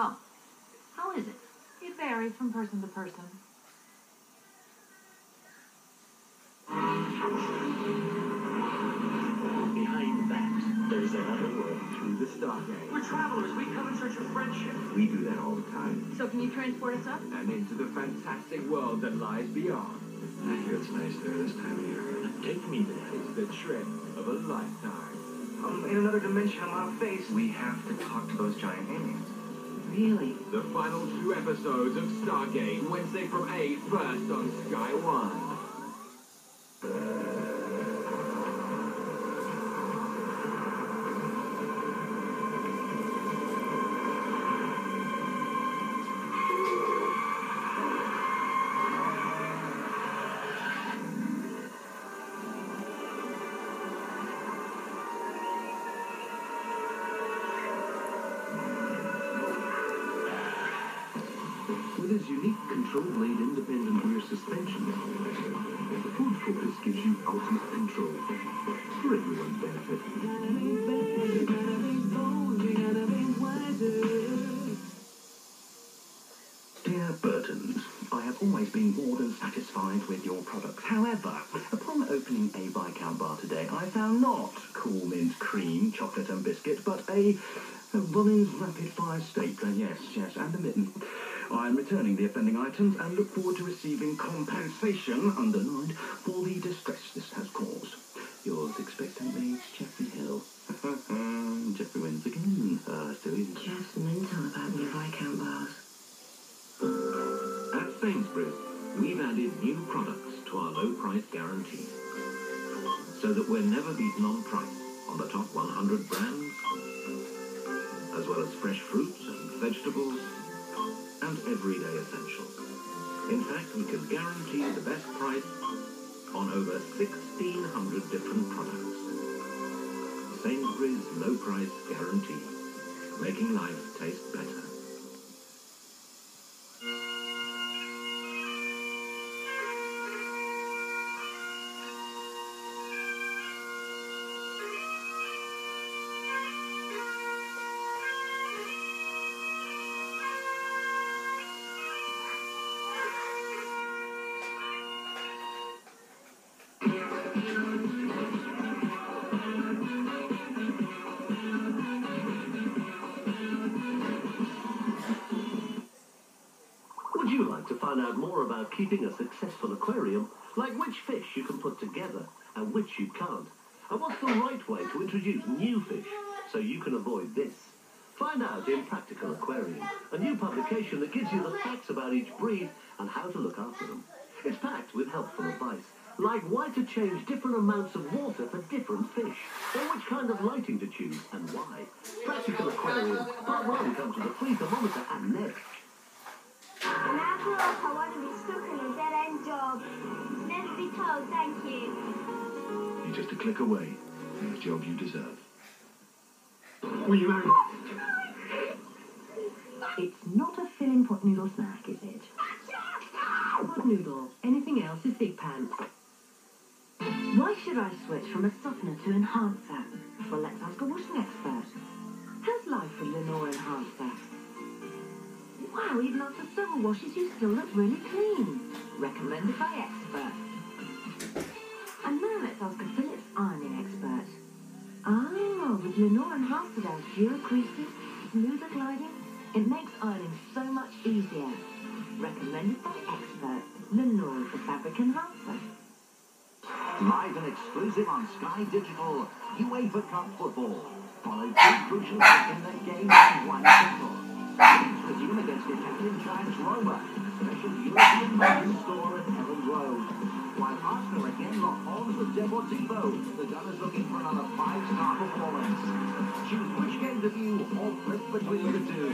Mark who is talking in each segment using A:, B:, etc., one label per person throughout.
A: Oh, how is it? It varies from person to person.
B: Behind that, there's another world through the Stargate.
C: We're travelers. We come in search of friendship.
B: We do that all the time.
A: So can you transport us up?
B: And into the fantastic world that lies beyond. I hear it's nice there this time of year. Take me there. It's the trip of a lifetime.
C: Um, in another dimension, I'm on a face.
B: We have to talk to those giant aliens.
A: Really?
B: The final two episodes of Stargate, Wednesday from 8, first on Sky One.
D: Uh, With its unique control blade independent rear suspension, the Ford Focus gives you ultimate control for everyone's benefit. Dear Burtons, I have always been more than satisfied with your products. However, upon opening a Viscount bar today, I found not cool mint cream, chocolate and biscuit, but a, a Bunnings Rapid Fire Stapler. Uh, yes, yes, and a mitten. I'm returning the offending items and look forward to receiving compensation, underlined, for the distress this has caused. Yours expectantly, Jeffrey Hill. Jeffrey wins again. Uh, so easy.
E: Jeff's mental about new Viscount bars.
D: At Sainsbury's, we've added new products to our low price guarantee. So that we're never beaten on price on the top 100 brands, as well as fresh fruits and vegetables, and everyday essentials. In fact, we can guarantee the best price on over 1,600 different products. Sainsbury's low price guarantee, making life Would you like to find out more about keeping a successful aquarium, like which fish you can put together and which you can't? And what's the right way to introduce new fish so you can avoid this? Find out in Practical Aquarium, a new publication that gives you the facts about each breed and how to look after them. It's packed with helpful advice, like why to change different amounts of water for different fish, or which kind of lighting to choose and why. Practical Aquarium, part one comes with a free thermometer and net.
F: When up, I want to be stuck in a dead-end job. Never be told thank you.
D: You're just a click away from the job you deserve.
E: Will you marry It's not a filling pot noodle snack, is it? Pot noodle. Anything else is big pants. Why should I switch from a softener to enhancer? Well, let's ask a washing expert. Wow, even after several washes, you still look really clean. Recommended by expert. And now let's ask a Philips ironing expert. Ah, with Lenor Enhancer there's fewer creases, smoother gliding, it makes ironing so much easier. Recommended by expert. Lenor the Fabric Enhancer.
G: Live and exclusive on Sky Digital, UEFA Cup football. Follow two crucial in the game in one single. With Deportivo, the Gunners looking for another five-star performance. Choose which game to view or flip between the two.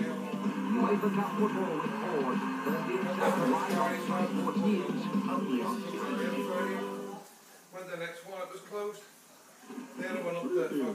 G: UEFA Cup football with Ford. Thursday at 7 live on Sky News, only on Sky.
H: When the next one, was closed. The other one up uh, there.